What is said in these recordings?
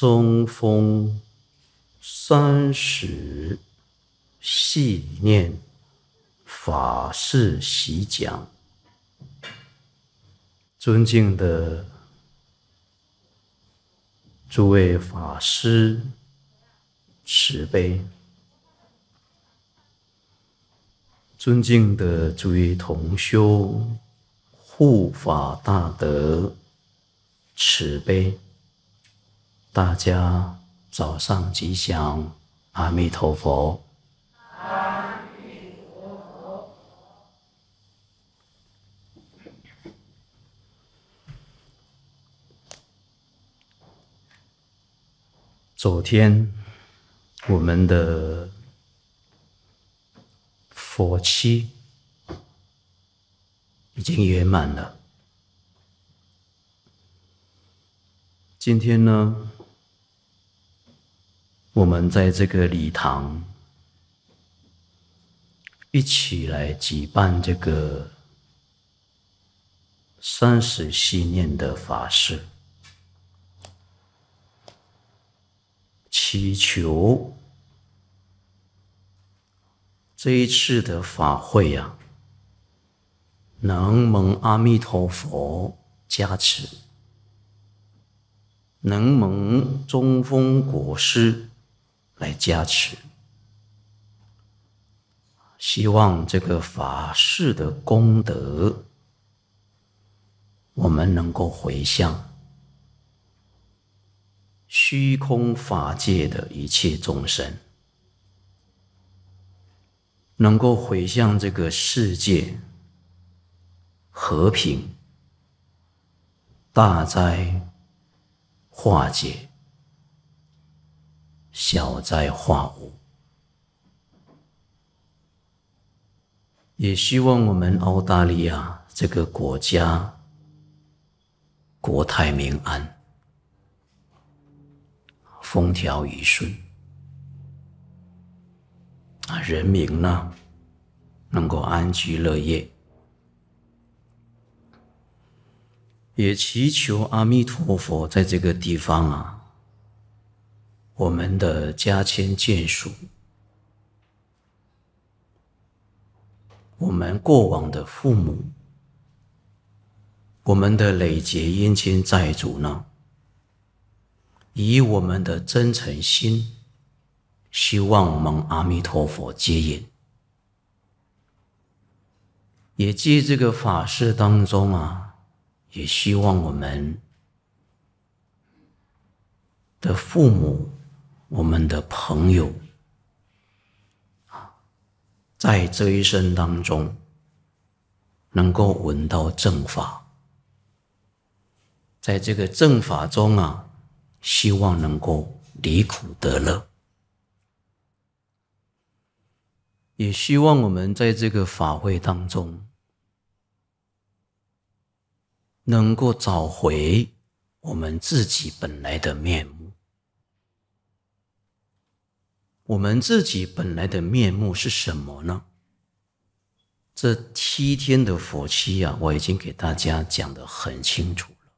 中风三十系念法事习讲，尊敬的诸位法师，慈悲。尊敬的诸位同修，护法大德，慈悲，大家早上吉祥，阿弥陀佛。昨天我们的。佛期已经圆满了。今天呢，我们在这个礼堂一起来举办这个三十系念的法事，祈求。这一次的法会呀，能蒙阿弥陀佛加持，能蒙中风国师来加持，希望这个法事的功德，我们能够回向虚空法界的一切众生。能够回向这个世界和平、大灾化解、小灾化无，也希望我们澳大利亚这个国家国泰民安、风调雨顺。啊，人民呢能够安居乐业，也祈求阿弥陀佛在这个地方啊，我们的家亲眷属，我们过往的父母，我们的累劫冤亲债主呢，以我们的真诚心。希望蒙阿弥陀佛接引，也借这个法事当中啊，也希望我们的父母、我们的朋友，在这一生当中能够闻到正法，在这个正法中啊，希望能够离苦得乐。也希望我们在这个法会当中，能够找回我们自己本来的面目。我们自己本来的面目是什么呢？这七天的佛期啊，我已经给大家讲的很清楚了。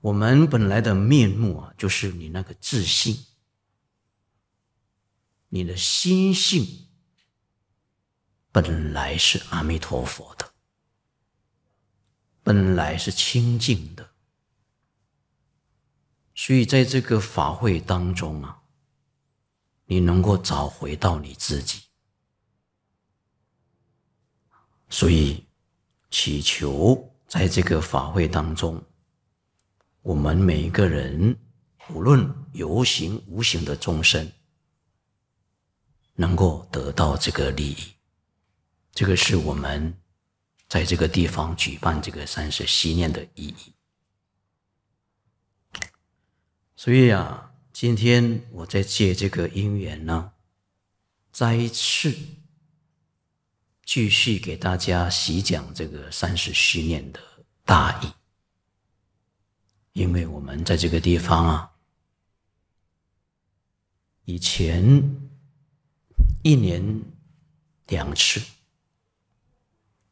我们本来的面目啊，就是你那个自信。你的心性本来是阿弥陀佛的，本来是清净的，所以在这个法会当中啊，你能够找回到你自己，所以祈求在这个法会当中，我们每一个人，无论有形无形的众生。能够得到这个利益，这个是我们在这个地方举办这个三十系念的意义。所以啊，今天我在借这个因缘呢，再一次继续给大家细讲这个三十虚念的大意，因为我们在这个地方啊，以前。一年两次，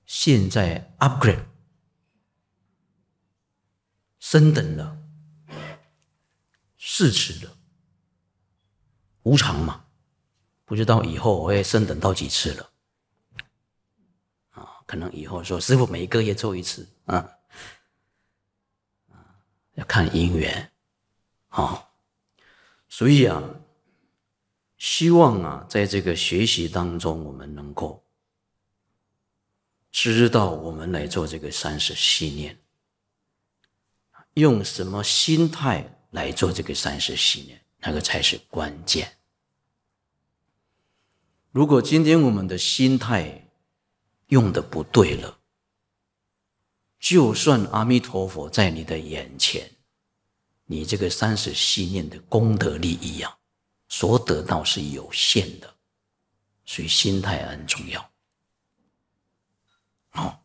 现在 upgrade 升等了，四次了，无常嘛，不知道以后我会升等到几次了。啊，可能以后说师傅每一个月做一次啊，要看因缘，啊，所以啊，希望啊，在这个学习当中，我们能够知道我们来做这个三十系念。用什么心态来做这个三世系念，那个才是关键。如果今天我们的心态用的不对了，就算阿弥陀佛在你的眼前，你这个三世系念的功德力一样，所得到是有限的，所以心态很重要。好。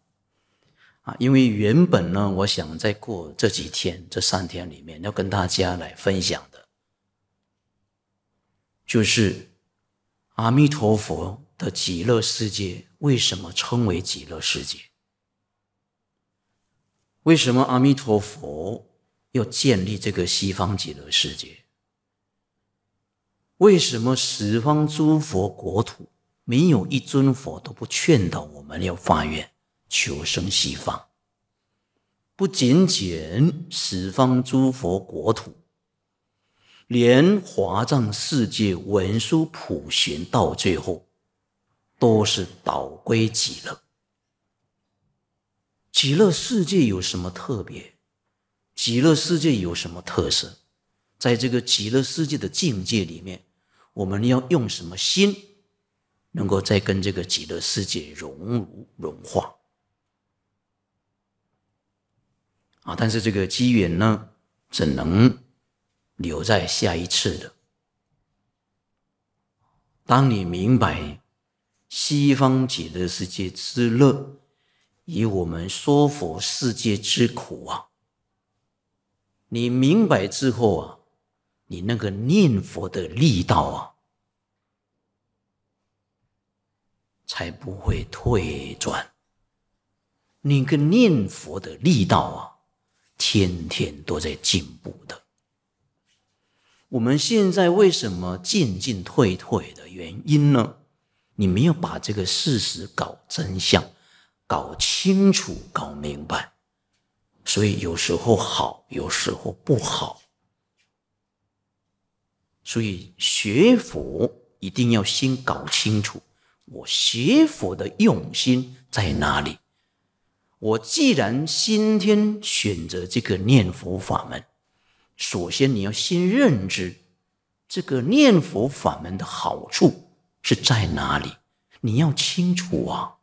啊，因为原本呢，我想在过这几天、这三天里面，要跟大家来分享的，就是阿弥陀佛的极乐世界为什么称为极乐世界？为什么阿弥陀佛要建立这个西方极乐世界？为什么十方诸佛国土没有一尊佛都不劝导我们要发愿？求生西方，不仅仅十方诸佛国土，连华藏世界文殊普贤到最后，都是导归极乐。极乐世界有什么特别？极乐世界有什么特色？在这个极乐世界的境界里面，我们要用什么心，能够再跟这个极乐世界融入融化？啊！但是这个机缘呢，只能留在下一次的。当你明白西方极乐世界之乐，与我们娑婆世界之苦啊，你明白之后啊，你那个念佛的力道啊，才不会退转。那个念佛的力道啊。天天都在进步的。我们现在为什么进进退退的原因呢？你没有把这个事实搞真相、搞清楚、搞明白，所以有时候好，有时候不好。所以学佛一定要先搞清楚，我学佛的用心在哪里。我既然今天选择这个念佛法门，首先你要先认知这个念佛法门的好处是在哪里，你要清楚啊，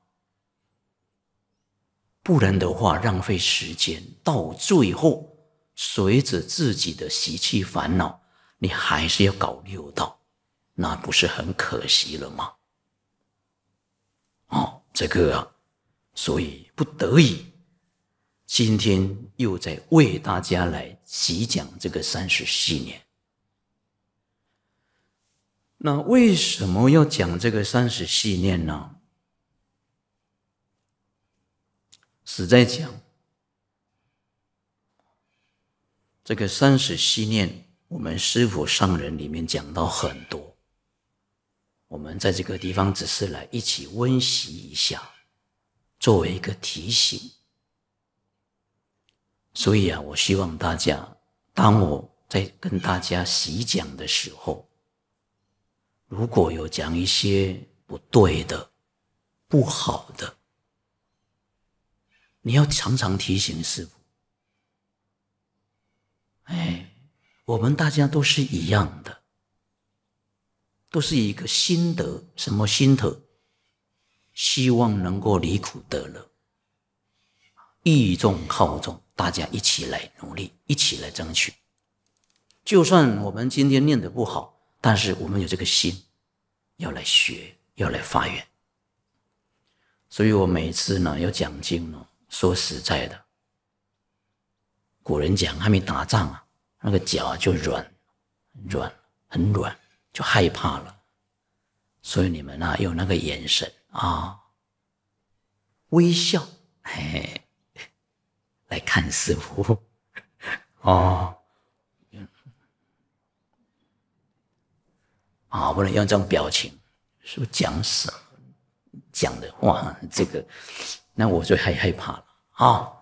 不然的话浪费时间，到最后随着自己的习气烦恼，你还是要搞六道，那不是很可惜了吗？哦，这个啊。所以不得已，今天又在为大家来习讲这个三十系念。那为什么要讲这个三十系念呢？实在讲，这个三十系念，我们师傅上人里面讲到很多，我们在这个地方只是来一起温习一下。作为一个提醒，所以啊，我希望大家，当我在跟大家习讲的时候，如果有讲一些不对的、不好的，你要常常提醒师傅。哎，我们大家都是一样的，都是一个心得，什么心得？希望能够离苦得乐，义重好重，大家一起来努力，一起来争取。就算我们今天念的不好，但是我们有这个心，要来学，要来发愿。所以我每次呢要讲经呢，说实在的，古人讲还没打仗啊，那个脚就软，软很软，就害怕了。所以你们呢有那个眼神。啊，微笑，嘿，来看师傅，哦，啊，不能用这种表情，是不是讲什么讲的话？这个，那我就害害怕了啊。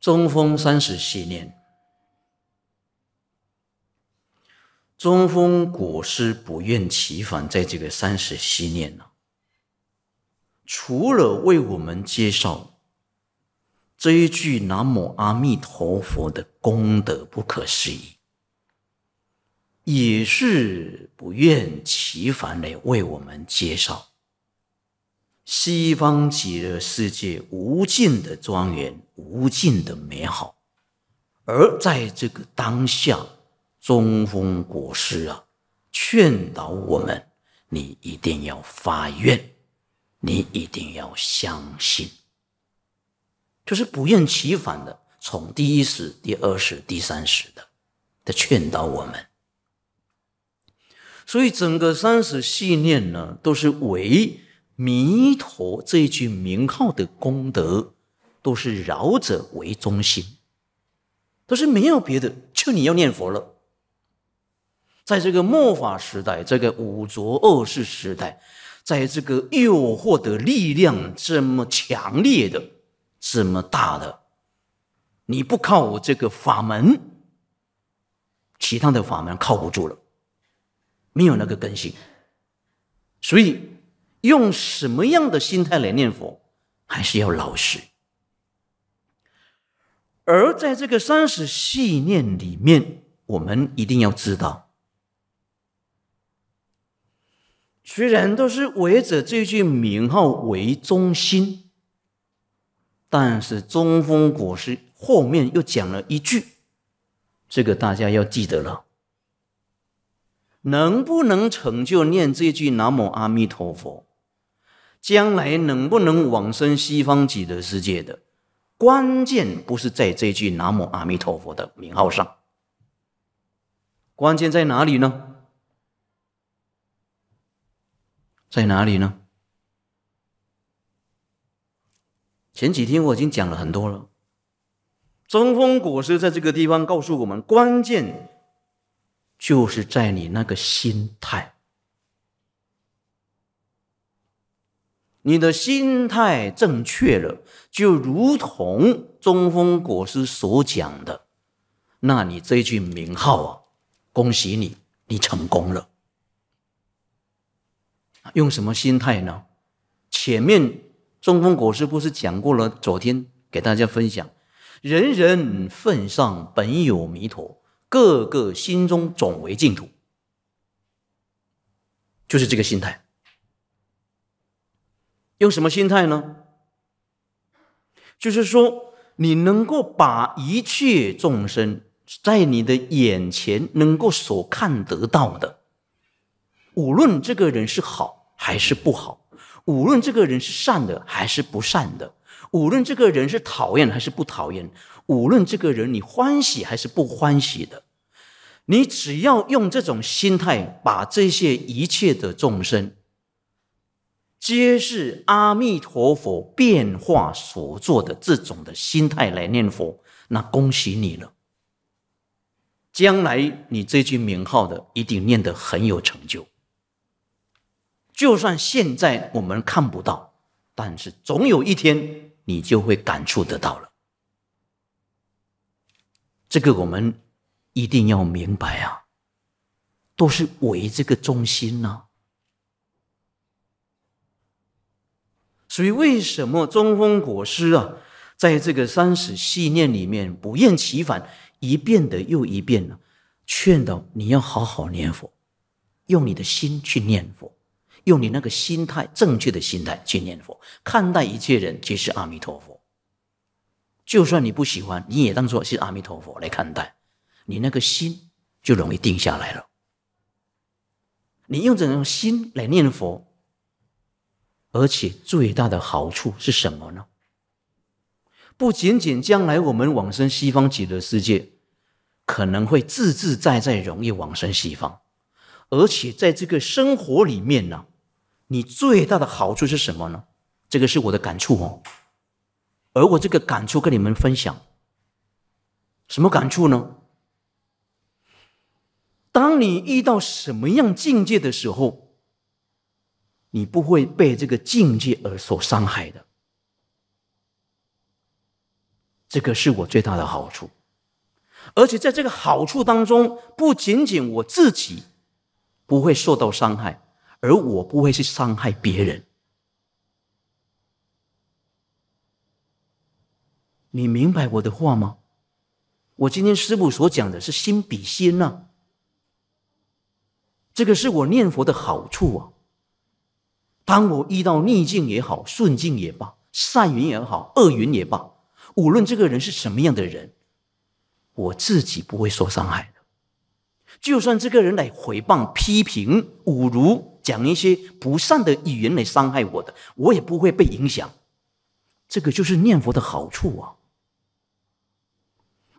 中风三十系念，中风果师不厌其烦，在这个三十七年呢，除了为我们介绍这一句“南无阿弥陀佛”的功德不可思议，也是不厌其烦的为我们介绍。西方极乐世界无尽的庄严，无尽的美好，而在这个当下，中风国师啊，劝导我们：你一定要发愿，你一定要相信，就是不厌其烦的，从第一时、第二时、第三时的的劝导我们。所以整个三十系念呢，都是为。弥陀这一句名号的功德，都是饶者为中心，都是没有别的，就你要念佛了。在这个末法时代，这个五浊恶世时代，在这个诱惑的力量这么强烈的、这么大的，你不靠我这个法门，其他的法门靠不住了，没有那个根性，所以。用什么样的心态来念佛，还是要老实。而在这个三十系念里面，我们一定要知道，虽然都是围着这句名号为中心，但是中风果师后面又讲了一句，这个大家要记得了。能不能成就念这句南无阿弥陀佛？将来能不能往生西方极乐世界的关键，不是在这句南无阿弥陀佛的名号上，关键在哪里呢？在哪里呢？前几天我已经讲了很多了，中风果师在这个地方告诉我们，关键就是在你那个心态。你的心态正确了，就如同中风果师所讲的，那你这句名号啊，恭喜你，你成功了。用什么心态呢？前面中风果师不是讲过了？昨天给大家分享，人人份上本有弥陀，个个心中总为净土，就是这个心态。用什么心态呢？就是说，你能够把一切众生在你的眼前能够所看得到的，无论这个人是好还是不好，无论这个人是善的还是不善的，无论这个人是讨厌还是不讨厌，无论这个人你欢喜还是不欢喜的，你只要用这种心态，把这些一切的众生。皆是阿弥陀佛变化所做的这种的心态来念佛，那恭喜你了。将来你这句名号的一定念得很有成就。就算现在我们看不到，但是总有一天你就会感触得到了。这个我们一定要明白啊，都是为这个中心呢。所以，为什么中风果师啊，在这个三十系念里面不厌其烦，一遍的又一遍呢，劝导你要好好念佛，用你的心去念佛，用你那个心态正确的心态去念佛，看待一切人皆是阿弥陀佛。就算你不喜欢，你也当作是阿弥陀佛来看待，你那个心就容易定下来了。你用这种心来念佛。而且最大的好处是什么呢？不仅仅将来我们往生西方极乐世界，可能会自自在在容易往生西方，而且在这个生活里面呢，你最大的好处是什么呢？这个是我的感触哦。而我这个感触跟你们分享，什么感触呢？当你遇到什么样境界的时候，你不会被这个境界而所伤害的。这个是我最大的好处，而且在这个好处当中，不仅仅我自己不会受到伤害，而我不会去伤害别人。你明白我的话吗？我今天师父所讲的是心比心呐，这个是我念佛的好处啊。当我遇到逆境也好，顺境也罢，善缘也好，恶缘也罢。无论这个人是什么样的人，我自己不会受伤害的。就算这个人来诽谤、批评、侮辱、讲一些不善的语言来伤害我的，我也不会被影响。这个就是念佛的好处啊。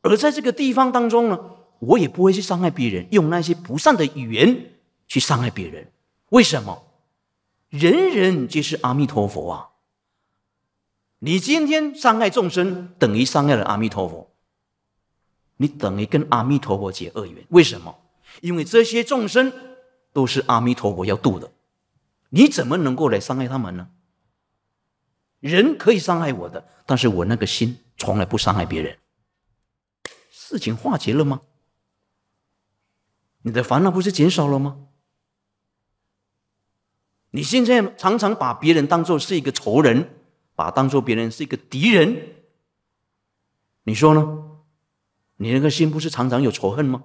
而在这个地方当中呢，我也不会去伤害别人，用那些不善的语言去伤害别人。为什么？人人皆是阿弥陀佛啊。你今天伤害众生，等于伤害了阿弥陀佛。你等于跟阿弥陀佛结恶缘。为什么？因为这些众生都是阿弥陀佛要度的，你怎么能够来伤害他们呢？人可以伤害我的，但是我那个心从来不伤害别人。事情化解了吗？你的烦恼不是减少了吗？你现在常常把别人当做是一个仇人。把当做别人是一个敌人，你说呢？你那个心不是常常有仇恨吗？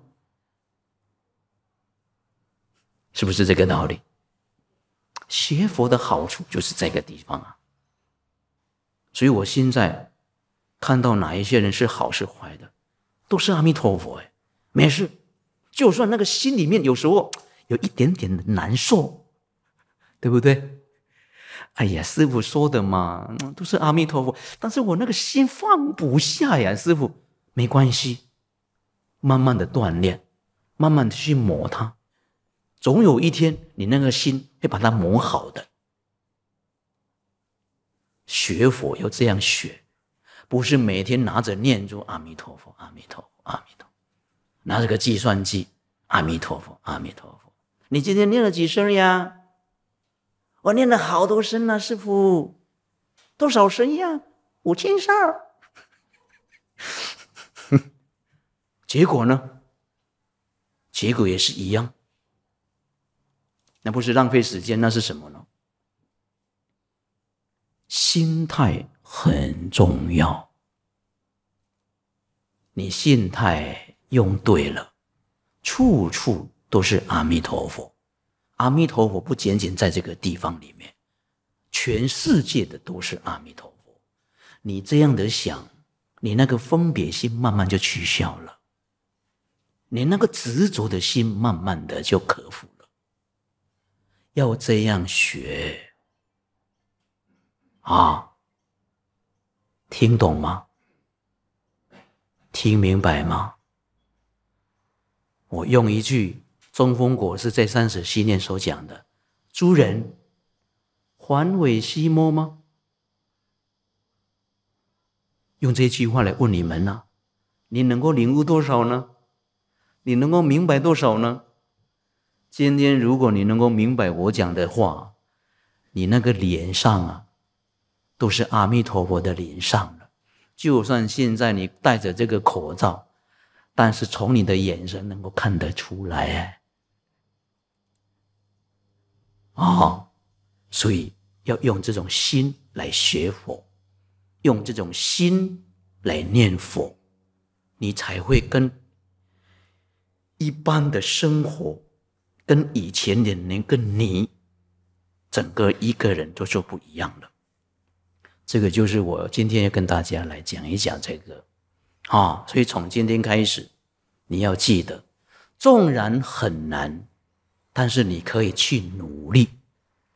是不是这个道理？学佛的好处就是这个地方啊。所以我现在看到哪一些人是好是坏的，都是阿弥陀佛哎，没事。就算那个心里面有时候有一点点的难受，对不对？哎呀，师傅说的嘛，都是阿弥陀佛，但是我那个心放不下呀，师傅，没关系，慢慢的锻炼，慢慢的去磨它，总有一天你那个心会把它磨好的。学佛要这样学，不是每天拿着念珠阿弥陀佛，阿弥陀佛，阿弥陀，拿着个计算机，阿弥陀佛，阿弥陀佛，你今天念了几声呀？我念了好多声呢，师傅，多少声呀？五千声。结果呢？结果也是一样。那不是浪费时间，那是什么呢？心态很重要。你心态用对了，处处都是阿弥陀佛。阿弥陀佛不仅仅在这个地方里面，全世界的都是阿弥陀佛。你这样的想，你那个分别心慢慢就取消了，你那个执着的心慢慢的就克服。要这样学啊，听懂吗？听明白吗？我用一句。中风果是在三十七念所讲的，诸人还尾西摸吗？用这句话来问你们呢？你能够领悟多少呢？你能够明白多少呢？今天如果你能够明白我讲的话，你那个脸上啊，都是阿弥陀佛的脸上了。就算现在你戴着这个口罩，但是从你的眼神能够看得出来哎。啊，所以要用这种心来学佛，用这种心来念佛，你才会跟一般的生活，跟以前的人，跟你整个一个人都就不一样了。这个就是我今天要跟大家来讲一讲这个啊。所以从今天开始，你要记得，纵然很难。但是你可以去努力，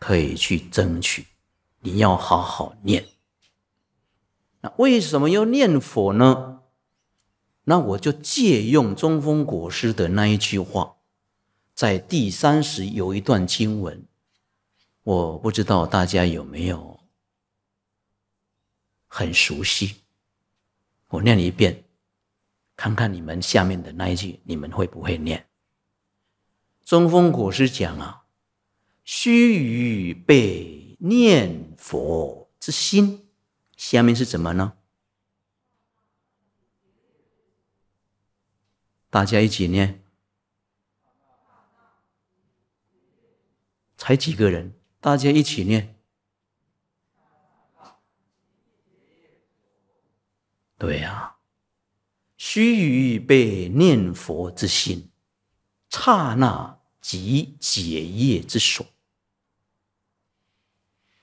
可以去争取，你要好好念。那为什么要念佛呢？那我就借用中风国师的那一句话，在第三十有一段经文，我不知道大家有没有很熟悉，我念一遍：看看你们下面的那一句，你们会不会念？中风国师讲啊，须臾被念佛之心，下面是怎么呢？大家一起念，才几个人？大家一起念。对呀，须臾被念佛之心，刹那即解业之所。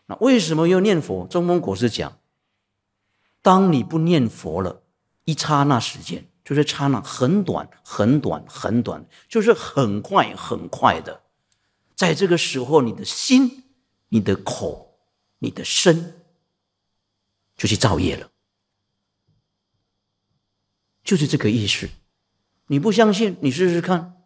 那为什么要念佛？中峰果师讲，当你不念佛了，一刹那时间。就是刹那，很短，很短，很短，就是很快，很快的，在这个时候，你的心、你的口、你的身，就去造业了，就是这个意思。你不相信，你试试看。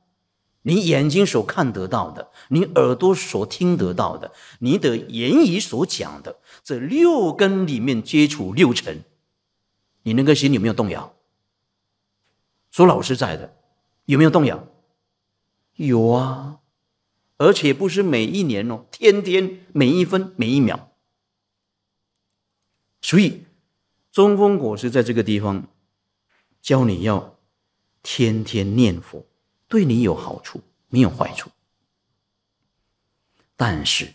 你眼睛所看得到的，你耳朵所听得到的，你的言语所讲的，这六根里面接触六尘，你那个心有没有动摇？说老实在的，有没有动摇？有啊，而且不是每一年哦，天天每一分每一秒。所以中风果实在这个地方教你要天天念佛，对你有好处，没有坏处。但是，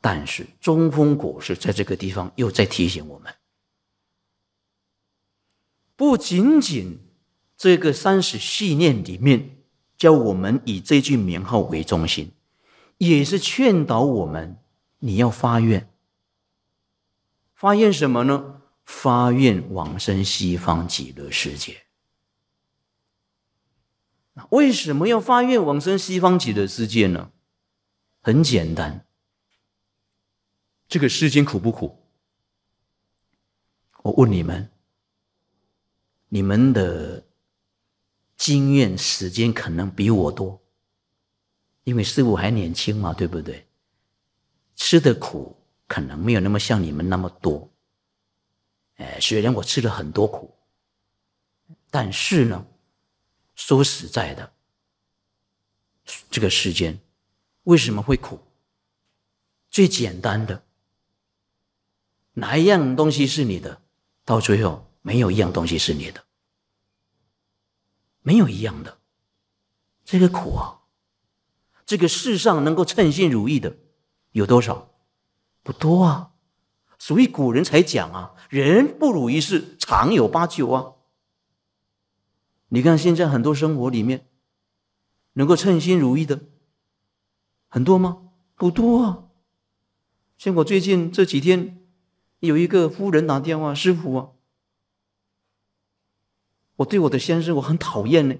但是中风果实在这个地方又在提醒我们，不仅仅。这个三十系念里面，叫我们以这句名号为中心，也是劝导我们你要发愿。发愿什么呢？发愿往生西方极乐世界。为什么要发愿往生西方极乐世界呢？很简单，这个世间苦不苦？我问你们，你们的。经验时间可能比我多，因为师傅还年轻嘛，对不对？吃的苦可能没有那么像你们那么多。哎，虽然我吃了很多苦，但是呢，说实在的，这个世间为什么会苦？最简单的，哪一样东西是你的？到最后，没有一样东西是你的。没有一样的，这个苦啊，这个世上能够称心如意的有多少？不多啊，所以古人才讲啊，人不如意事常有八九啊。你看现在很多生活里面，能够称心如意的很多吗？不多啊。像我最近这几天，有一个夫人打电话，师傅啊。我对我的先生，我很讨厌呢。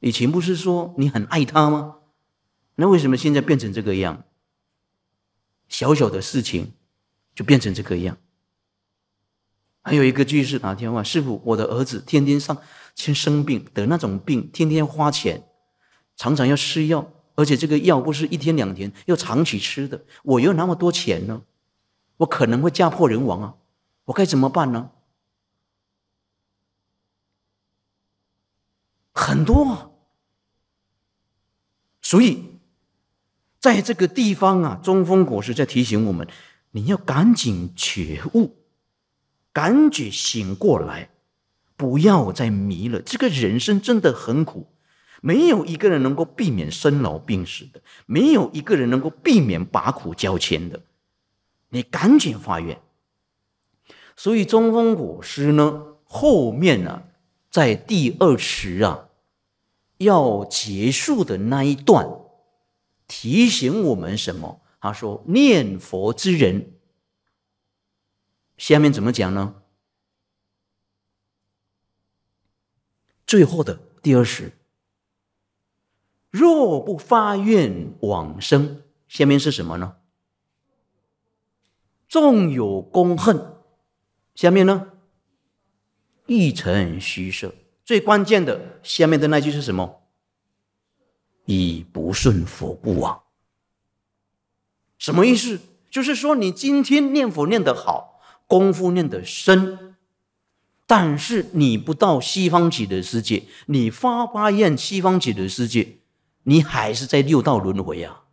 以前不是说你很爱他吗？那为什么现在变成这个样？小小的事情就变成这个样。还有一个居士打电话，师傅，我的儿子天天上先生病，得那种病，天天花钱，常常要吃药，而且这个药不是一天两天，要长期吃的。我有那么多钱呢，我可能会家破人亡啊。我该怎么办呢？很多，所以在这个地方啊，中风果实在提醒我们：你要赶紧觉悟，赶紧醒过来，不要再迷了。这个人生真的很苦，没有一个人能够避免生老病死的，没有一个人能够避免把苦交钱的。你赶紧发愿。所以中风古诗呢，后面呢，在第二词啊，要结束的那一段，提醒我们什么？他说：“念佛之人，下面怎么讲呢？最后的第二时，若不发愿往生，下面是什么呢？纵有功恨。”下面呢，一尘虚设。最关键的下面的那句是什么？以不顺佛不往。什么意思？就是说，你今天念佛念得好，功夫念得深，但是你不到西方极乐世界，你发发愿西方极乐世界，你还是在六道轮回啊。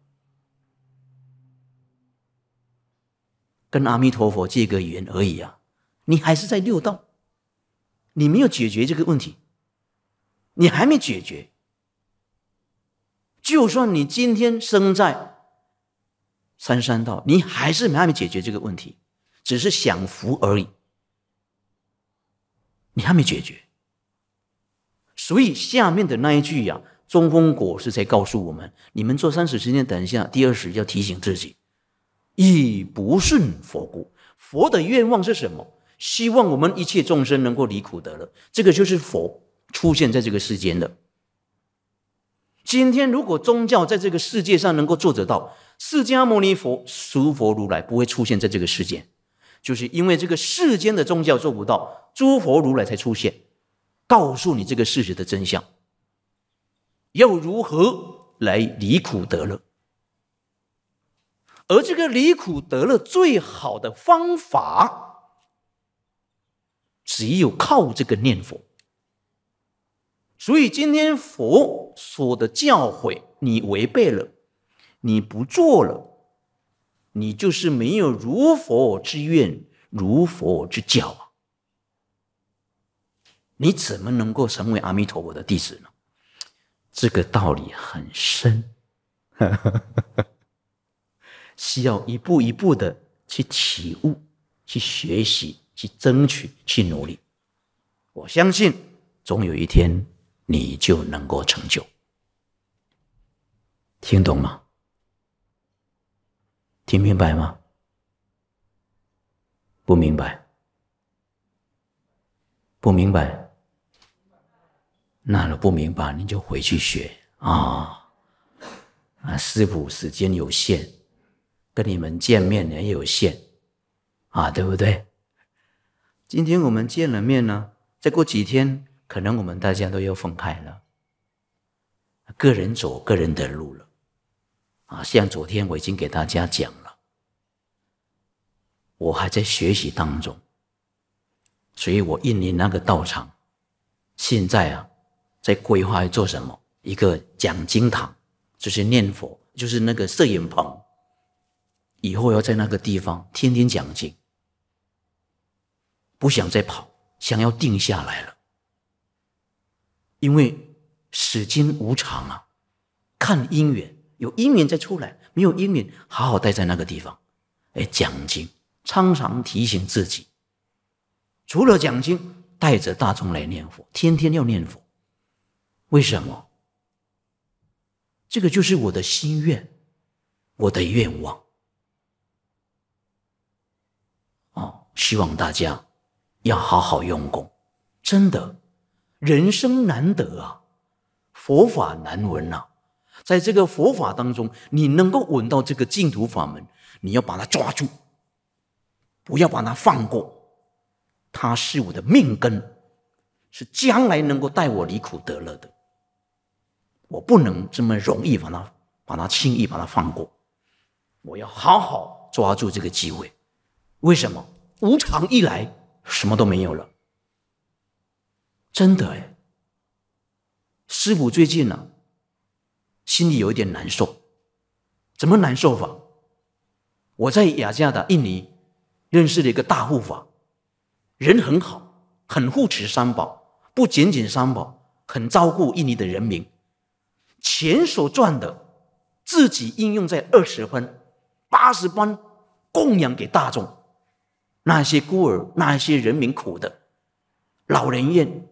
跟阿弥陀佛借个缘而已啊，你还是在六道，你没有解决这个问题，你还没解决。就算你今天生在三山道，你还是还没解决这个问题，只是享福而已，你还没解决。所以下面的那一句呀，中风果是在告诉我们：你们做三十时间，等一下第二十要提醒自己。以不顺佛故，佛的愿望是什么？希望我们一切众生能够离苦得乐。这个就是佛出现在这个世间的。今天如果宗教在这个世界上能够做得到，释迦牟尼佛、诸佛如来不会出现在这个世间，就是因为这个世间的宗教做不到，诸佛如来才出现，告诉你这个事实的真相，要如何来离苦得乐。而这个离苦得乐最好的方法，只有靠这个念佛。所以今天佛说的教诲，你违背了，你不做了，你就是没有如佛之愿，如佛之教啊！你怎么能够成为阿弥陀佛的弟子呢？这个道理很深。需要一步一步的去体悟、去学习、去争取、去努力。我相信，总有一天你就能够成就。听懂吗？听明白吗？不明白？不明白？那不明白，你就回去学啊！啊，师傅时间有限。跟你们见面也有限，啊，对不对？今天我们见了面呢，再过几天，可能我们大家都要分开了，个人走个人的路了，啊，像昨天我已经给大家讲了，我还在学习当中，所以我印尼那个道场，现在啊，在规划做什么？一个讲经堂，就是念佛，就是那个摄影棚。以后要在那个地方天天讲经，不想再跑，想要定下来了。因为世间无常啊，看因缘，有因缘再出来，没有因缘，好好待在那个地方，哎，讲经，常常提醒自己，除了讲经，带着大众来念佛，天天要念佛。为什么？这个就是我的心愿，我的愿望。哦希望大家要好好用功，真的，人生难得啊，佛法难闻呐。在这个佛法当中，你能够闻到这个净土法门，你要把它抓住，不要把它放过。它是我的命根，是将来能够带我离苦得乐的。我不能这么容易把它、把它轻易把它放过。我要好好抓住这个机会。为什么？无常一来，什么都没有了。真的哎，师傅最近呢，心里有一点难受。怎么难受法？我在雅加达印尼认识了一个大护法，人很好，很护持三宝，不仅仅三宝，很照顾印尼的人民。钱所赚的，自己应用在二十分、八十分供养给大众。那些孤儿，那些人民苦的，老人院、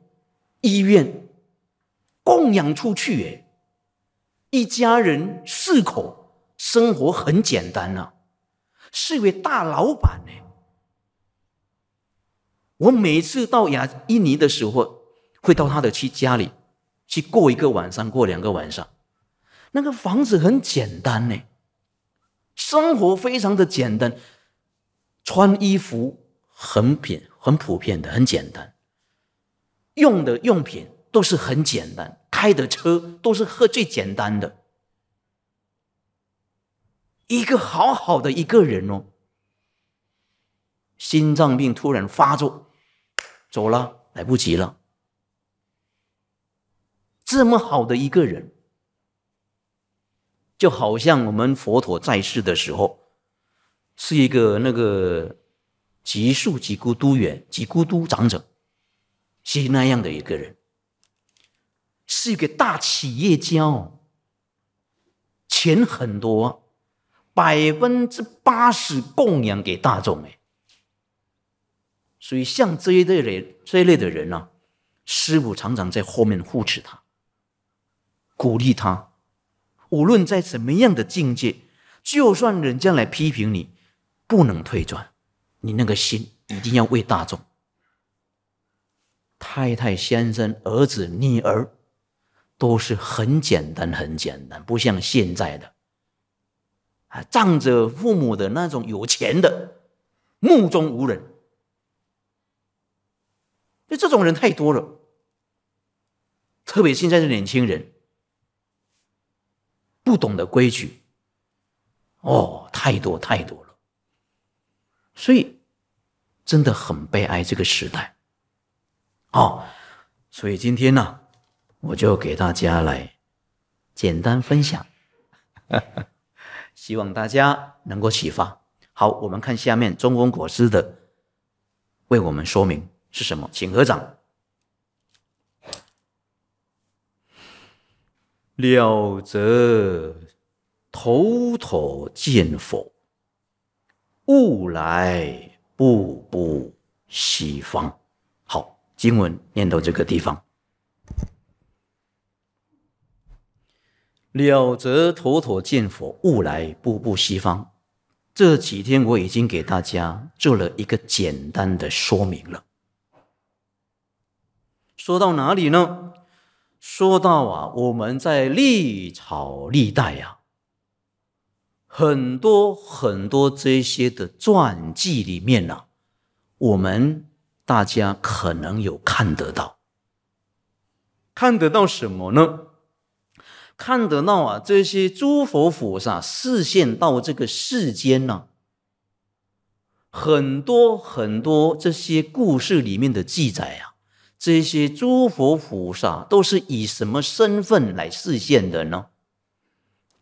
医院供养出去，哎，一家人四口生活很简单呐，是位大老板呢。我每次到亚印尼的时候，会到他的去家里去过一个晚上，过两个晚上。那个房子很简单呢，生活非常的简单。穿衣服很品很普遍的，很简单。用的用品都是很简单，开的车都是喝最简单的。一个好好的一个人哦，心脏病突然发作，走了，来不及了。这么好的一个人，就好像我们佛陀在世的时候，是一个那个吉树吉孤都远极孤都长者，是那样的一个人，是一个大企业家哦，钱很多，百分之八十供养给大众，哎，所以像这一类人这一类的人呢，师傅常常在后面护持他。鼓励他，无论在什么样的境界，就算人家来批评你，不能退转，你那个心一定要为大众。太太、先生、儿子、女儿，都是很简单、很简单，不像现在的啊，仗着父母的那种有钱的，目中无人。就这种人太多了，特别现在的年轻人。不懂得规矩，哦，太多太多了，所以真的很悲哀这个时代。哦，所以今天呢，我就给大家来简单分享，希望大家能够启发。好，我们看下面中公国师的为我们说明是什么，请合掌。了则头头见佛，悟来步步西方。好，经文念到这个地方。了则妥妥见佛，悟来步步西方。这几天我已经给大家做了一个简单的说明了。说到哪里呢？说到啊，我们在历朝历代呀，很多很多这些的传记里面呢，我们大家可能有看得到，看得到什么呢？看得到啊，这些诸佛菩萨视现到这个世间呢，很多很多这些故事里面的记载啊。这些诸佛菩萨都是以什么身份来视现的呢？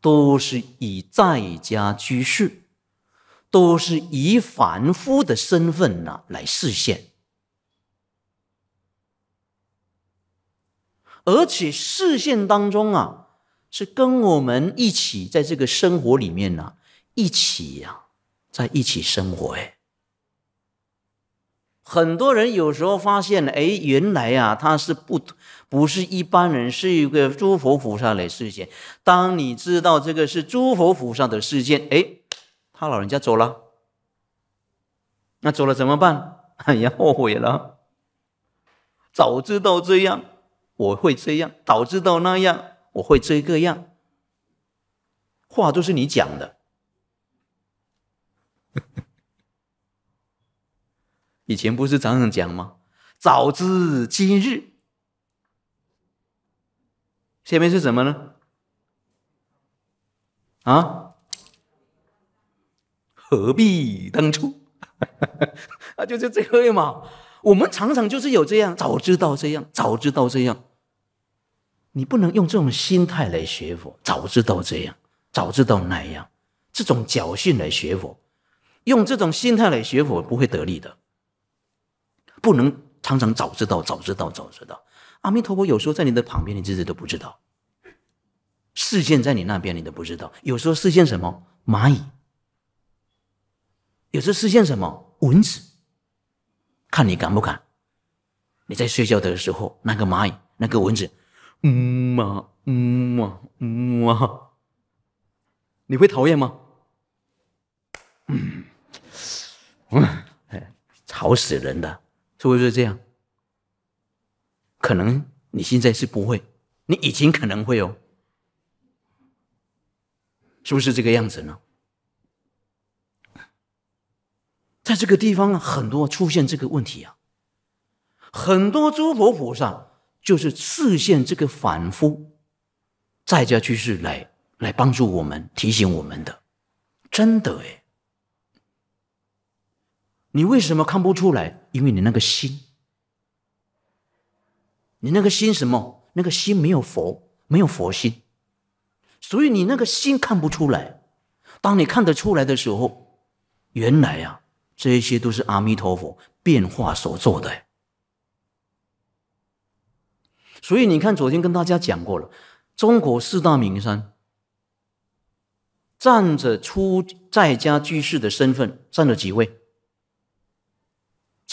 都是以在家居士，都是以凡夫的身份呢来示现，而且视线当中啊，是跟我们一起在这个生活里面呢，一起呀，在一起生活哎。很多人有时候发现，哎，原来呀，他是不不是一般人，是一个诸佛菩萨来示现。当你知道这个是诸佛菩萨的事件，哎，他老人家走了，那走了怎么办？哎呀，后悔了。早知道这样，我会这样；早知道那样，我会这个样。话都是你讲的。以前不是常常讲吗？早知今日，下面是什么呢？啊？何必当初？啊，就是这个嘛。我们常常就是有这样，早知道这样，早知道这样。你不能用这种心态来学佛。早知道这样，早知道那样，这种侥幸来学佛，用这种心态来学佛不会得力的。不能常常早知道，早知道，早知道。阿弥陀佛有时候在你的旁边，你自己都不知道；视线在你那边，你都不知道。有时候视线什么蚂蚁，有时候视线什么蚊子，看你敢不敢。你在睡觉的时候，那个蚂蚁，那个蚊子，嗯嘛，嗯嘛，嗯嘛，你会讨厌吗？嗯，吵死人的。是不是这样？可能你现在是不会，你以前可能会哦，是不是这个样子呢？在这个地方很多出现这个问题啊，很多诸佛菩萨就是视现这个凡夫在家居士来来帮助我们、提醒我们的，真的哎。你为什么看不出来？因为你那个心，你那个心什么？那个心没有佛，没有佛心，所以你那个心看不出来。当你看得出来的时候，原来呀，这些都是阿弥陀佛变化所做的。所以你看，昨天跟大家讲过了，中国四大名山，占着出在家居士的身份，占了几位？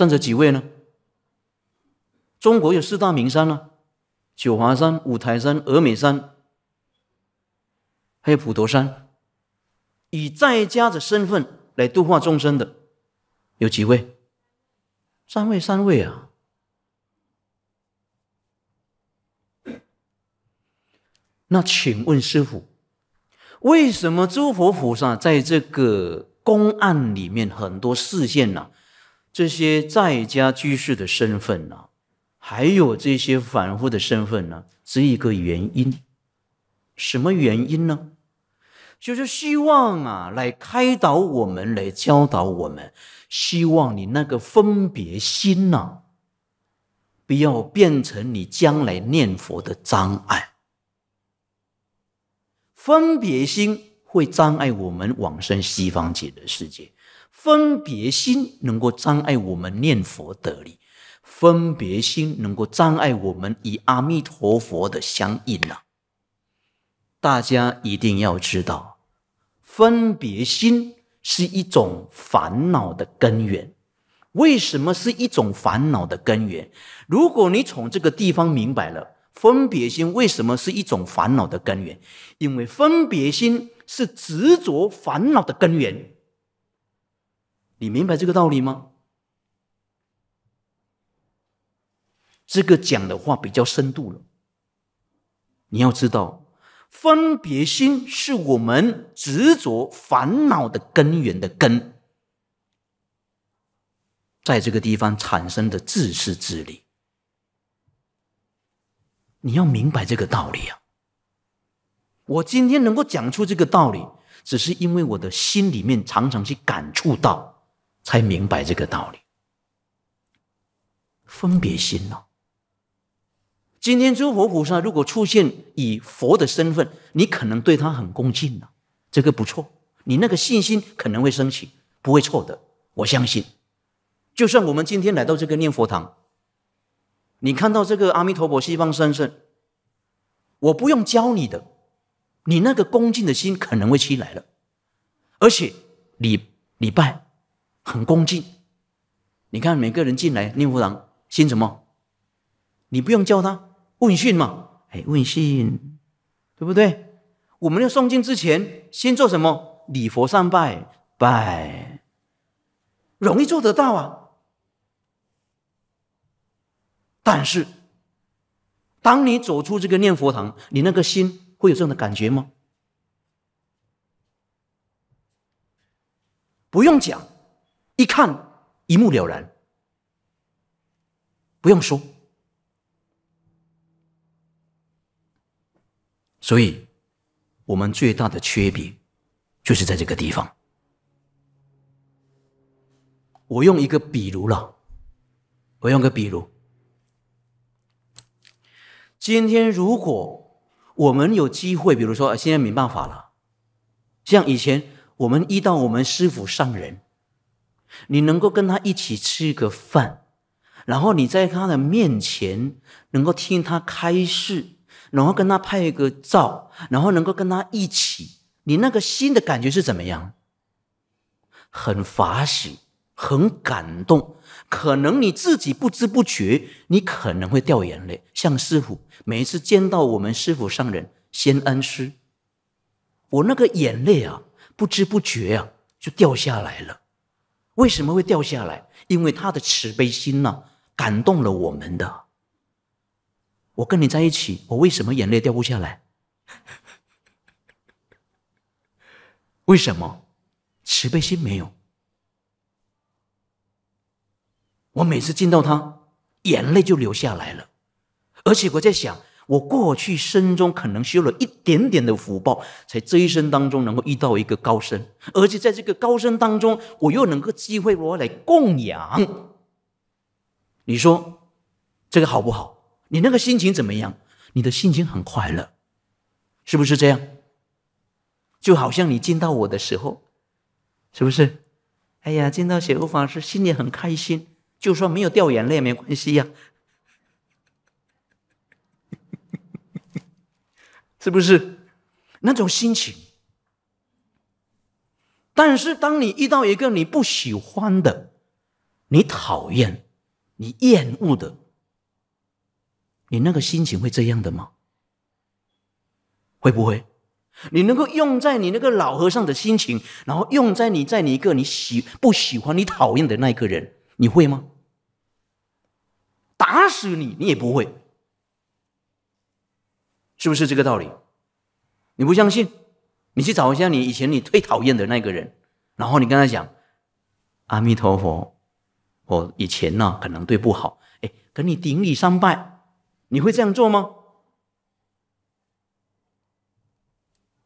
站着几位呢？中国有四大名山呢，九华山、五台山、峨眉山，还有普陀山。以在家的身份来度化众生的有几位？三位，三位啊。那请问师傅，为什么诸佛菩萨在这个公案里面很多事件呢？这些在家居士的身份呢，还有这些反复的身份呢，只有一个原因，什么原因呢？就是希望啊，来开导我们，来教导我们，希望你那个分别心呐，不要变成你将来念佛的障碍。分别心会障碍我们往生西方极乐世界，分别心能够障碍我们念佛得力，分别心能够障碍我们与阿弥陀佛的相应呢。大家一定要知道，分别心是一种烦恼的根源。为什么是一种烦恼的根源？如果你从这个地方明白了。分别心为什么是一种烦恼的根源？因为分别心是执着烦恼的根源。你明白这个道理吗？这个讲的话比较深度了。你要知道，分别心是我们执着烦恼的根源的根，在这个地方产生的自私自利。你要明白这个道理啊！我今天能够讲出这个道理，只是因为我的心里面常常去感触到，才明白这个道理。分别心呢？今天诸佛菩萨如果出现以佛的身份，你可能对他很恭敬呢，这个不错，你那个信心可能会升起，不会错的，我相信。就算我们今天来到这个念佛堂。你看到这个阿弥陀佛西方三圣，我不用教你的，你那个恭敬的心可能会起来了，而且礼礼拜很恭敬。你看每个人进来念佛堂，心什么？你不用教他问讯嘛？哎，问讯，对不对？我们要诵经之前，先做什么？礼佛上拜拜，容易做得到啊。但是，当你走出这个念佛堂，你那个心会有这样的感觉吗？不用讲，一看一目了然。不用说，所以，我们最大的缺别就是在这个地方。我用一个比如了，我用个比如。今天如果我们有机会，比如说现在没办法了，像以前我们遇到我们师傅上人，你能够跟他一起吃个饭，然后你在他的面前能够听他开示，然后跟他拍一个照，然后能够跟他一起，你那个心的感觉是怎么样？很法喜，很感动。可能你自己不知不觉，你可能会掉眼泪。像师傅每一次见到我们师傅上人先恩师，我那个眼泪啊，不知不觉啊就掉下来了。为什么会掉下来？因为他的慈悲心呢，感动了我们的。我跟你在一起，我为什么眼泪掉不下来？为什么？慈悲心没有。我每次见到他，眼泪就流下来了，而且我在想，我过去生中可能修了一点点的福报，才这一生当中能够遇到一个高僧，而且在这个高僧当中，我又能够机会我来供养。你说这个好不好？你那个心情怎么样？你的心情很快乐，是不是这样？就好像你见到我的时候，是不是？哎呀，见到雪佛法师，心里很开心，就算没有掉眼泪也没关系呀。是不是那种心情？但是，当你遇到一个你不喜欢的、你讨厌、你厌恶的，你那个心情会这样的吗？会不会？你能够用在你那个老和尚的心情，然后用在你在你一个你喜不喜欢、你讨厌的那一个人，你会吗？打死你，你也不会。是不是这个道理？你不相信？你去找一下你以前你最讨厌的那个人，然后你跟他讲：“阿弥陀佛，我以前呢可能对不好，哎，跟你顶礼三拜，你会这样做吗？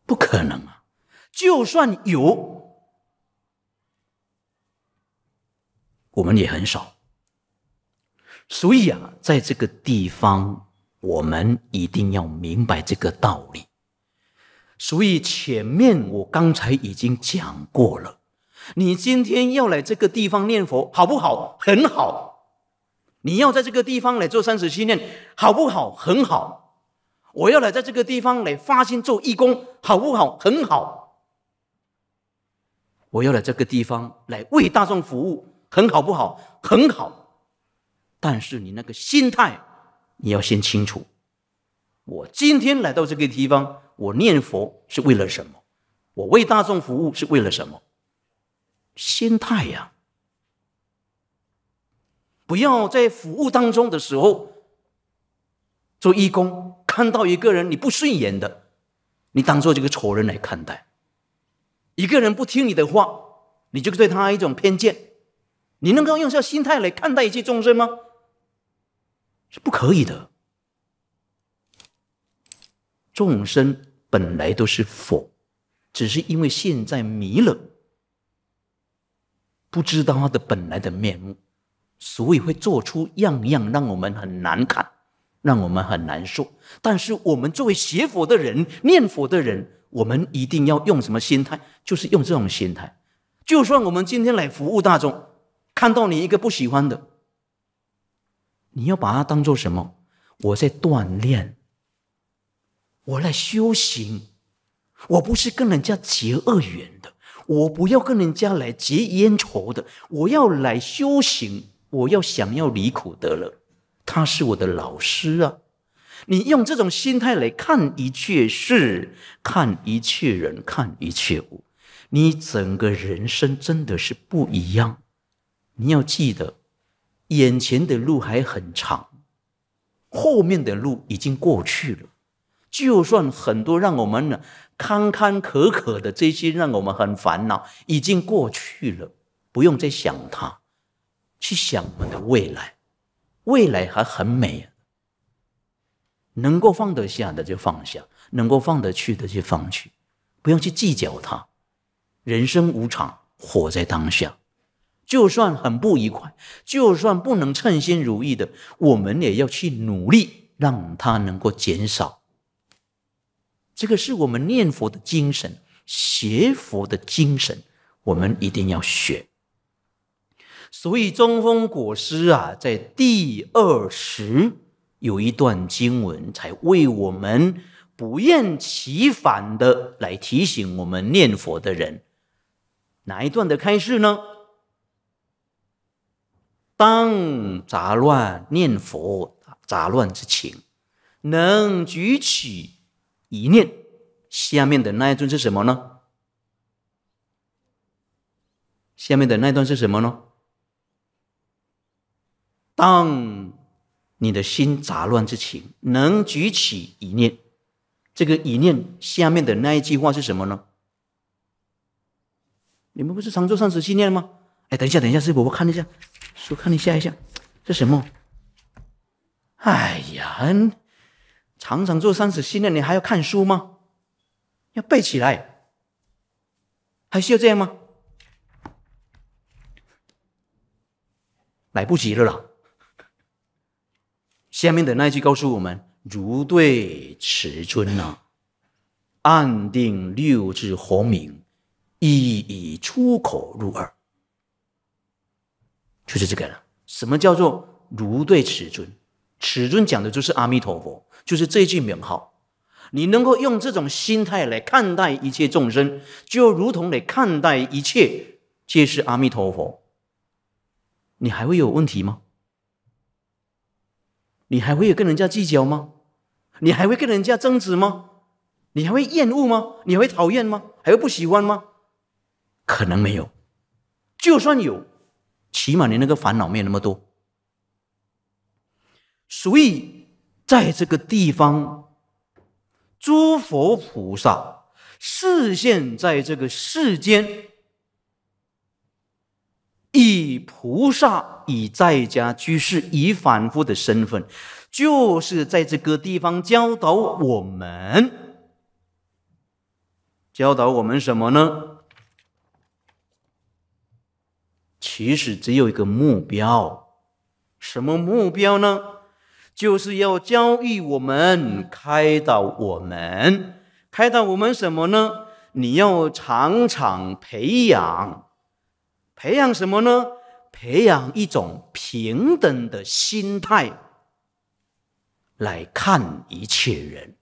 不可能啊！就算有，我们也很少。所以啊，在这个地方。”我们一定要明白这个道理，所以前面我刚才已经讲过了。你今天要来这个地方念佛，好不好？很好。你要在这个地方来做三十七念，好不好？很好。我要来在这个地方来发心做义工，好不好？很好。我要来这个地方来为大众服务，很好不好？很好。但是你那个心态。你要先清楚，我今天来到这个地方，我念佛是为了什么？我为大众服务是为了什么？心态呀！不要在服务当中的时候做义工，看到一个人你不顺眼的，你当做这个仇人来看待；一个人不听你的话，你就对他一种偏见。你能够用这心态来看待一切众生吗？是不可以的。众生本来都是佛，只是因为现在迷了，不知道他的本来的面目，所以会做出样样让我们很难看，让我们很难受。但是我们作为学佛的人、念佛的人，我们一定要用什么心态？就是用这种心态。就算我们今天来服务大众，看到你一个不喜欢的。你要把它当做什么？我在锻炼，我来修行。我不是跟人家结恶缘的，我不要跟人家来结冤仇的。我要来修行，我要想要离苦得乐。他是我的老师啊！你用这种心态来看一切事，看一切人，看一切物，你整个人生真的是不一样。你要记得。眼前的路还很长，后面的路已经过去了。就算很多让我们呢坎坎坷坷的这些，让我们很烦恼，已经过去了，不用再想它，去想我们的未来。未来还很美，能够放得下的就放下，能够放得去的就放去，不用去计较它。人生无常，活在当下。就算很不愉快，就算不能称心如意的，我们也要去努力，让它能够减少。这个是我们念佛的精神，学佛的精神，我们一定要学。所以中峰果师啊，在第二十有一段经文，才为我们不厌其烦的来提醒我们念佛的人，哪一段的开示呢？当杂乱念佛，杂乱之情能举起一念，下面的那一段是什么呢？下面的那一段是什么呢？当你的心杂乱之情能举起一念，这个一念下面的那一句话是什么呢？你们不是常做三十七念吗？哎，等一下，等一下，师傅，我看一下。说看你下一下，这什么？哎呀，常常做三次训练，你还要看书吗？要背起来，还需要这样吗？来不及了啦！下面的那一句告诉我们：“如对持尊啊，暗定六字洪明，一以出口入耳。”就是这个了。什么叫做如对持尊？持尊讲的就是阿弥陀佛，就是这句名号。你能够用这种心态来看待一切众生，就如同来看待一切皆是阿弥陀佛。你还会有问题吗？你还会有跟人家计较吗？你还会跟人家争执吗？你还会厌恶吗？你还会讨厌吗？还会不喜欢吗？可能没有。就算有。起码你那个烦恼没有那么多，所以在这个地方，诸佛菩萨视现在这个世间，以菩萨、以在家居士、以反复的身份，就是在这个地方教导我们，教导我们什么呢？其实只有一个目标，什么目标呢？就是要教育我们、开导我们、开导我们什么呢？你要常常培养，培养什么呢？培养一种平等的心态，来看一切人、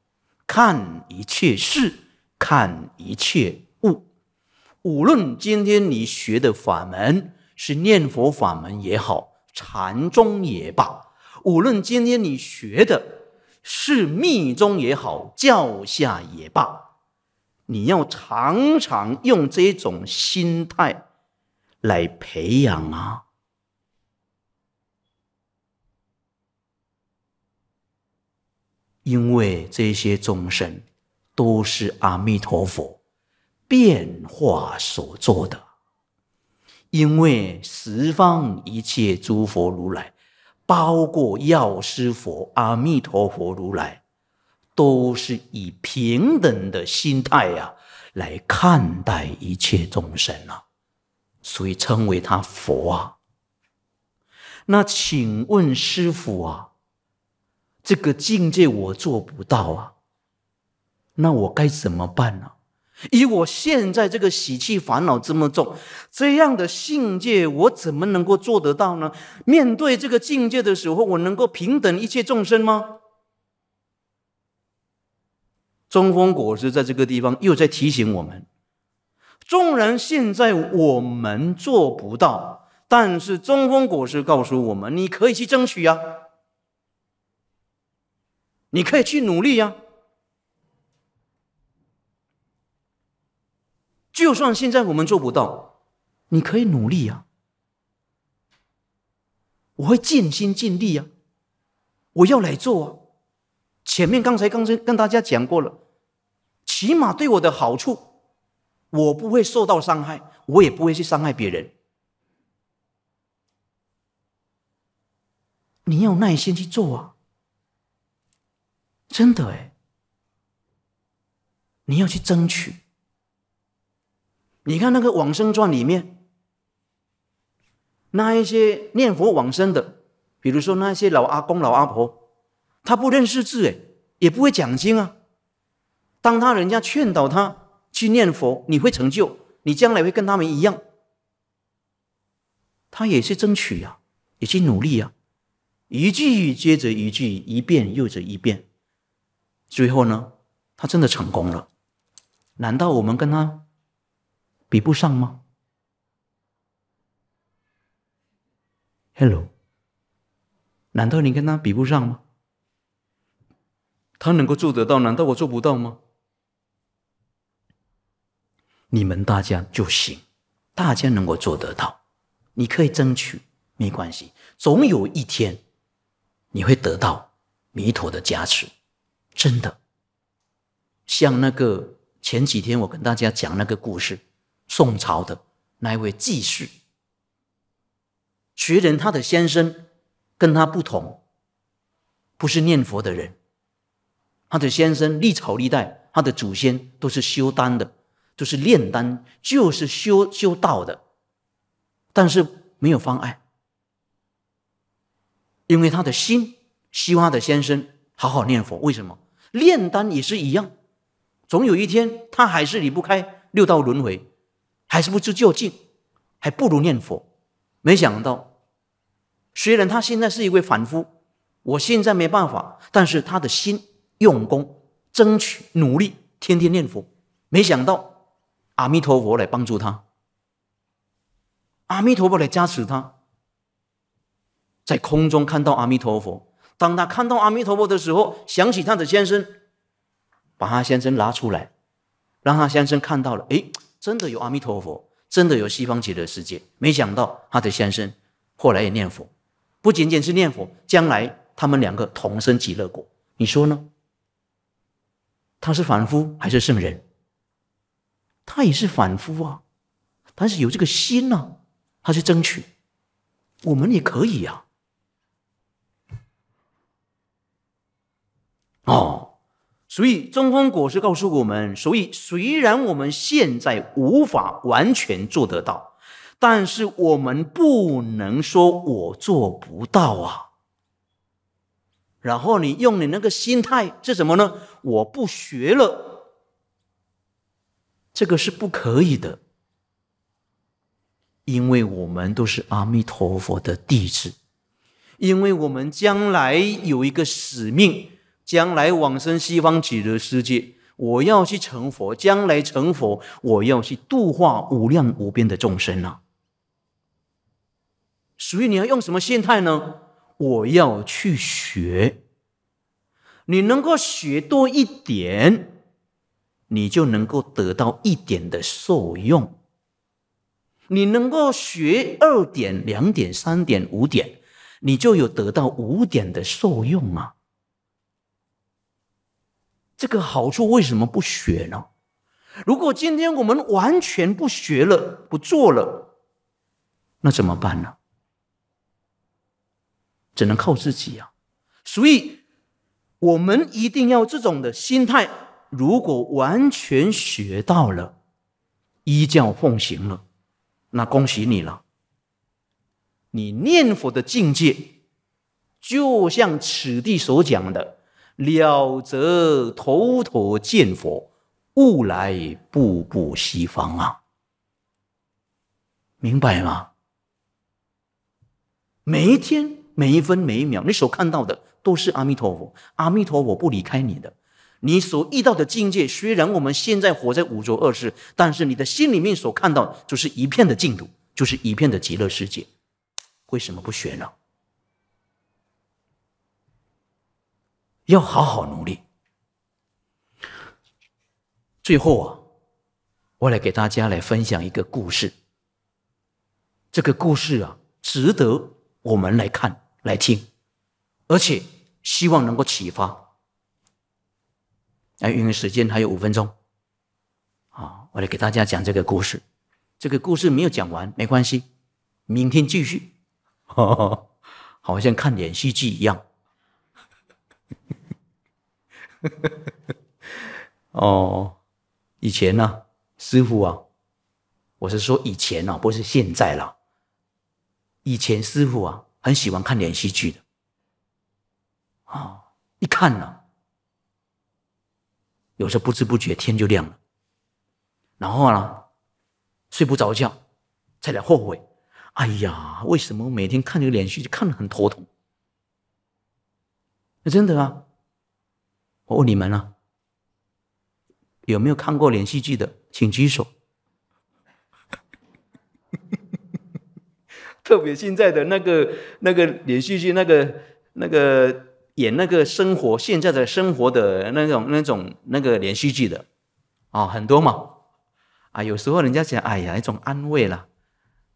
看一切事、看一切物。无论今天你学的法门。是念佛法门也好，禅宗也罢，无论今天你学的是密宗也好，教下也罢，你要常常用这种心态来培养啊，因为这些众生都是阿弥陀佛变化所做的。因为十方一切诸佛如来，包括药师佛、阿弥陀佛如来，都是以平等的心态呀来看待一切众生啊，所以称为他佛啊。那请问师傅啊，这个境界我做不到啊，那我该怎么办呢？以我现在这个喜气烦恼这么重，这样的境界，我怎么能够做得到呢？面对这个境界的时候，我能够平等一切众生吗？中风果实在这个地方又在提醒我们：纵然现在我们做不到，但是中风果实告诉我们，你可以去争取呀，你可以去努力呀。就算现在我们做不到，你可以努力呀！我会尽心尽力呀！我要来做啊！前面刚才刚才跟大家讲过了，起码对我的好处，我不会受到伤害，我也不会去伤害别人。你要耐心去做啊！真的哎，你要去争取。你看那个往生传里面，那一些念佛往生的，比如说那些老阿公、老阿婆，他不认识字，哎，也不会讲经啊。当他人家劝导他去念佛，你会成就，你将来会跟他们一样。他也是争取呀，也去努力呀，一句接着一句，一遍又着一遍，最后呢，他真的成功了。难道我们跟他？比不上吗？Hello，难道你跟他比不上吗？他能够做得到，难道我做不到吗？你们大家就行，大家能够做得到，你可以争取，没关系，总有一天你会得到弥陀的加持，真的。像那个前几天我跟大家讲那个故事。宋朝的那一位继士，学人他的先生跟他不同，不是念佛的人，他的先生历朝历代，他的祖先都是修丹的，都是炼丹，就是修修道的，但是没有妨碍，因为他的心希望他的先生好好念佛。为什么炼丹也是一样？总有一天他还是离不开六道轮回，还是不知究竟，还不如念佛。没想到，虽然他现在是一位凡夫，我现在没办法，但是他的心。用功、争取、努力，天天念佛。没想到阿弥陀佛来帮助他，阿弥陀佛来加持他，在空中看到阿弥陀佛。当他看到阿弥陀佛的时候，想起他的先生，把他先生拿出来，让他先生看到了。哎，真的有阿弥陀佛，真的有西方极乐世界。没想到他的先生后来也念佛，不仅仅是念佛，将来他们两个同生极乐国。你说呢？他是凡夫还是圣人？他也是凡夫啊，但是有这个心呢，他去争取，我们也可以呀。哦，所以中风果实告诉我们：，所以虽然我们现在无法完全做得到，但是我们不能说我做不到啊。然后你用你那个心态是什么呢？我不学了，这个是不可以的，因为我们都是阿弥陀佛的弟子，因为我们将来有一个使命，将来往生西方极乐世界，我要去成佛，将来成佛，我要去度化无量无边的众生啊！所以你要用什么心态呢？我要去学，你能够学多一点，你就能够得到一点的受用。你能够学二点、两点、三点、五点，你就有得到五点的受用啊！这个好处为什么不学呢？如果今天我们完全不学了、不做了，那怎么办呢？只能靠自己啊！所以，我们一定要这种的心态。如果完全学到了，依教奉行了，那恭喜你了。你念佛的境界，就像此地所讲的：“了则头陀见佛，悟来步步西方啊！”明白吗？每一天。每一分每一秒，你所看到的都是阿弥陀佛。阿弥陀佛不离开你的。你所遇到的境界，虽然我们现在活在五浊恶世，但是你的心里面所看到，就是一片的净土，就是一片的极乐世界。为什么不学呢？要好好努力。最后啊，我来给大家来分享一个故事。这个故事啊，值得我们来看。来听，而且希望能够启发。哎，因为时间还有五分钟，啊，我来给大家讲这个故事。这个故事没有讲完，没关系，明天继续。好像看连续剧一样。呵呵呵哦，以前呢，师傅啊，我是说以前啊，不是现在了。以前师傅啊。很喜欢看连续剧的，啊，一看呢，有时候不知不觉天就亮了，然后呢，睡不着觉，才来后悔，哎呀，为什么每天看这个连续剧看得很头痛？那真的啊，我问你们啊，有没有看过连续剧的，请举手。特别现在的那个那个连续剧，那个那个演那个生活现在的生活的那种那种那个连续剧的啊，很多嘛啊，有时候人家讲，哎呀，一种安慰啦，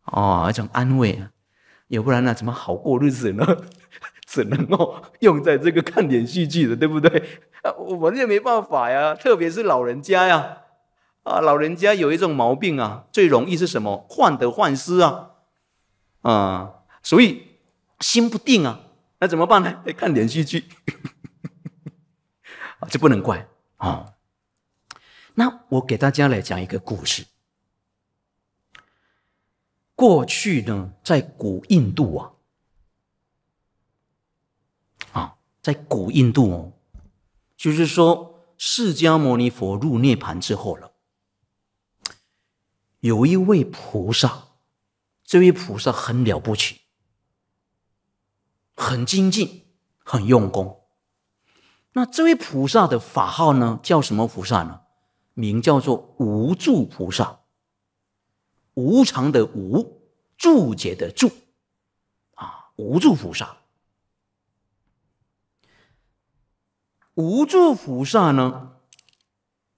哦，一种安慰，要不然呢，怎么好过日子呢？只能够用在这个看连续剧的，对不对？我们也没办法呀，特别是老人家呀，啊，老人家有一种毛病啊，最容易是什么？患得患失啊。啊，所以心不定啊，那怎么办呢？看连续剧，这不能怪啊。那我给大家来讲一个故事。过去呢，在古印度啊，啊，在古印度哦，就是说，释迦牟尼佛入涅盘之后了，有一位菩萨，这位菩萨很了不起，很精进，很用功。那这位菩萨的法号呢，叫什么菩萨呢？名叫做无住菩萨。无常的无，注解的注，啊，无住菩萨。无住菩萨呢，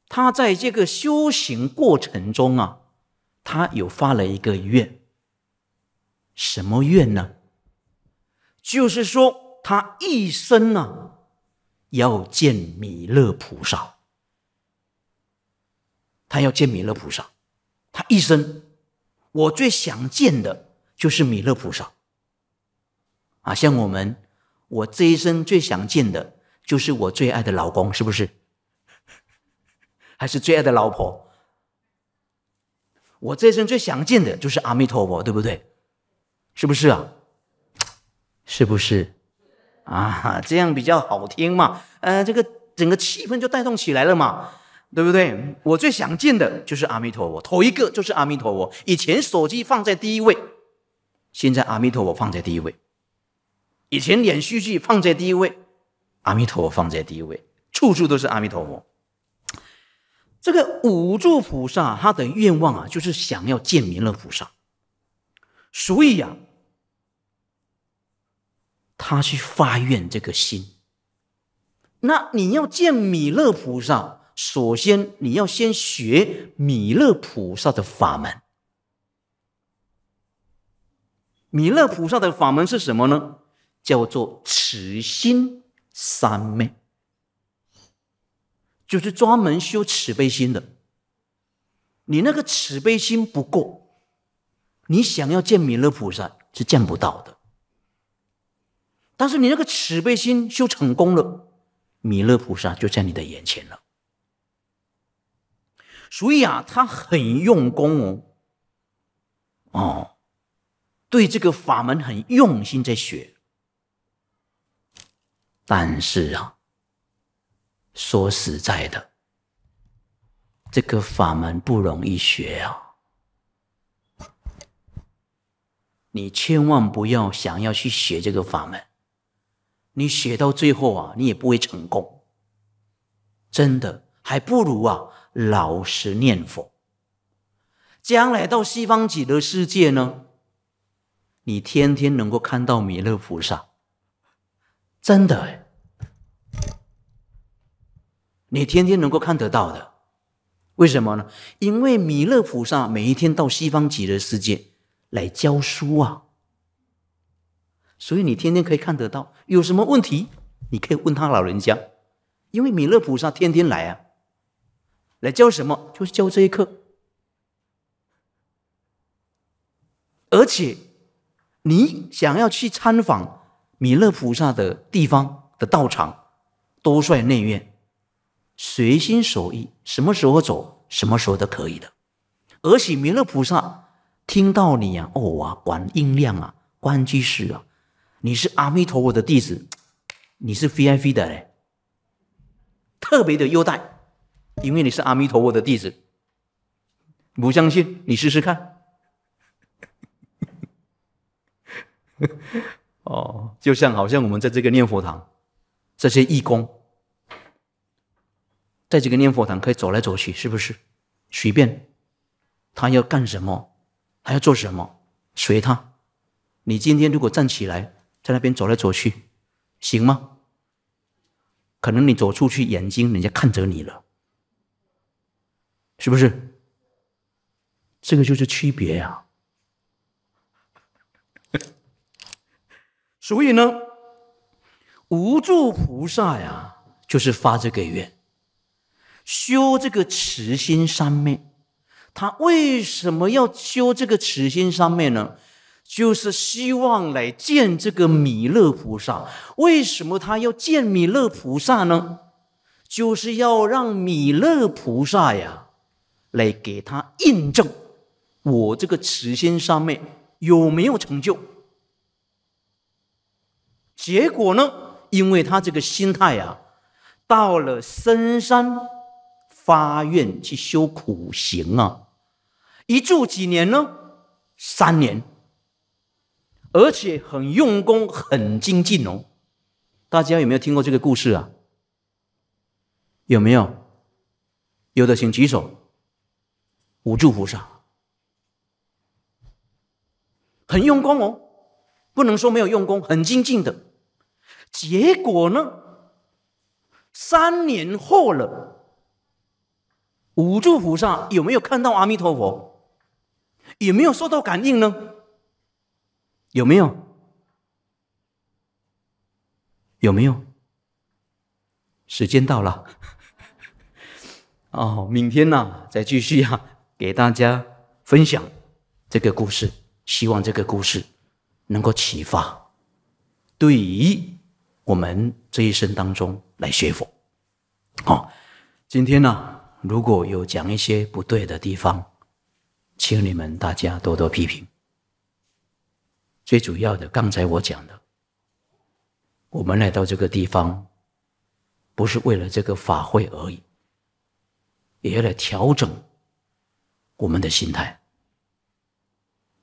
他在这个修行过程中啊，他有发了一个愿，什么愿呢？就是说他一生啊，要见弥勒菩萨，他要见弥勒菩萨，他一生。我最想见的就是弥勒菩萨，啊，像我们，我这一生最想见的就是我最爱的老公，是不是？还是最爱的老婆？我这一生最想见的就是阿弥陀佛，对不对？是不是啊？是不是？啊，这样比较好听嘛，呃，这个整个气氛就带动起来了嘛。对不对？我最想见的就是阿弥陀佛，头一个就是阿弥陀佛。以前手机放在第一位，现在阿弥陀佛放在第一位。以前连续剧放在第一位，阿弥陀佛放在第一位，处处都是阿弥陀佛。这个五住菩萨他的愿望啊，就是想要见弥勒菩萨，所以呀，他去发愿这个心。那你要见弥勒菩萨。首先，你要先学弥勒菩萨的法门。弥勒菩萨的法门是什么呢？叫做慈心三昧，就是专门修慈悲心的。你那个慈悲心不够，你想要见弥勒菩萨是见不到的。但是你那个慈悲心修成功了，弥勒菩萨就在你的眼前了。所以啊，他很用功哦，哦，对这个法门很用心在学。但是啊，说实在的，这个法门不容易学啊。你千万不要想要去学这个法门，你学到最后啊，你也不会成功。真的，还不如啊。老实念佛，将来到西方极乐世界呢，你天天能够看到弥勒菩萨，真的，你天天能够看得到的，为什么呢？因为弥勒菩萨每一天到西方极乐世界来教书啊，所以你天天可以看得到。有什么问题，你可以问他老人家，因为弥勒菩萨天天来啊。来教什么？就是教这一课。而且，你想要去参访弥勒菩萨的地方的道场，多帅内院，随心所欲，什么时候走，什么时候都可以的。而且弥勒菩萨听到你呀，哦啊，管音量啊，关居士啊，你是阿弥陀佛的弟子，你是 VIP 的嘞，特别的优待。因为你是阿弥陀佛的弟子，不相信你试试看。哦，就像好像我们在这个念佛堂，这些义工，在这个念佛堂可以走来走去，是不是？随便他要干什么，他要做什么，随他。你今天如果站起来在那边走来走去，行吗？可能你走出去，眼睛人家看着你了。是不是？这个就是区别呀。所以呢，无住菩萨呀，就是发这个愿，修这个慈心三昧。他为什么要修这个慈心三昧呢？就是希望来见这个弥勒菩萨。为什么他要见弥勒菩萨呢？就是要让弥勒菩萨呀，来给他印证我这个慈心三昧有没有成就。结果呢，因为他这个心态呀，到了深山发愿去修苦行啊，一住几年呢？三年，而且很用功，很精进哦。大家有没有听过这个故事啊？有没有？有的请举手。五住菩萨很用功哦，不能说没有用功，很精进的。结果呢？三年后了，五住菩萨有没有看到阿弥陀佛？有没有受到感应呢？有没有？有没有？时间到了。哦，明天呢，再继续啊，给大家分享这个故事。希望这个故事能够启发，对于我们这一生当中来学佛。好，今天呢，如果有讲一些不对的地方，请你们大家多多批评。最主要的，刚才我讲的，我们来到这个地方，不是为了这个法会而已。也要来调整我们的心态。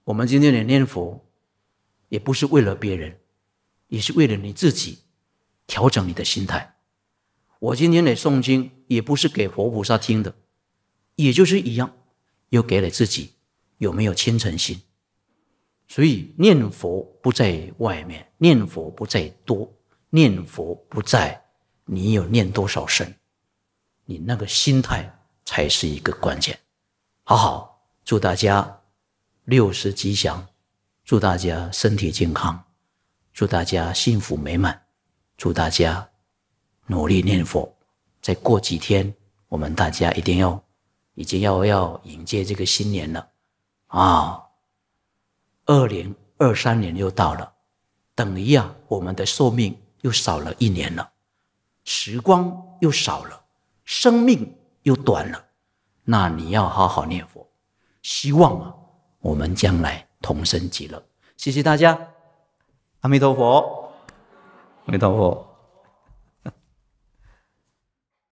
我们今天的念佛，也不是为了别人，也是为了你自己，调整你的心态。我今天的诵经，也不是给佛菩萨听的，也就是一样，又给了自己有没有虔诚心。所以念佛不在外面，念佛不在多，念佛不在你有念多少声，你那个心态。才是一个关键。好好祝大家六十吉祥，祝大家身体健康，祝大家幸福美满，祝大家努力念佛。再过几天，我们大家一定要，已经要要迎接这个新年了啊！二零二三年又到了，等于啊，我们的寿命又少了一年了，时光又少了，生命。又短了，那你要好好念佛，希望啊，我们将来同生极乐。谢谢大家，阿弥陀佛，阿弥陀佛。